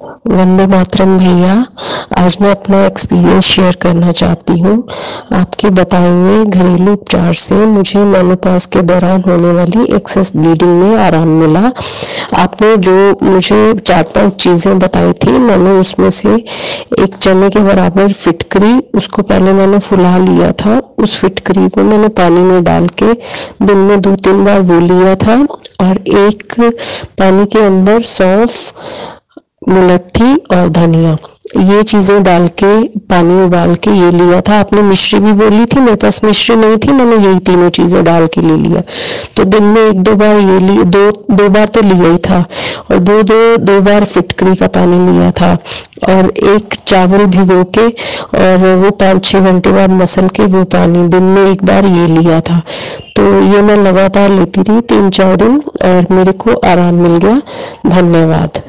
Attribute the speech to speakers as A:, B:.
A: वंदे मातरम भैया, आज मैं अपना एक्सपीरियंस शेयर करना चाहती हूँ। आपके बताए हुए घरेलू उपचार से मुझे मेनोपास के दौरान होने वाली एक्सेस ब्लीडिंग में आराम मिला। आपने जो मुझे चार पाँच चीज़ें बताई थी, मैंने उसमें से एक चने के बराबर फिटकरी, उसको पहले मैंने फुला लिया था। उस फिटकरी को मैंने पानी में डाल के दिन में दो तीन बार वो लिया था और एक पानी के अंदर सौंफ मुलट्ठी और धनिया। ये चीज़ें डाल के, पानी उबाल के ये लिया था। आपने मिश्री भी बोली थी, मेरे पास मिश्री नहीं थी, मैंने यही तीनों चीज़ें डाल के ले लिया। तो दिन में एक दो बार ये लिए दो दो बार तो लिया ही था। और दो दो दो बार फिटकरी का पानी लिया था। और एक चावल भिगो के, और वो पाँच छः घंटे बाद मसल के वो पानी दिन में एक बार ये लिया था। तो ये मैं लगातार लेती रही तीन चार दिन, और मेरे को आराम मिल गया। धन्यवाद।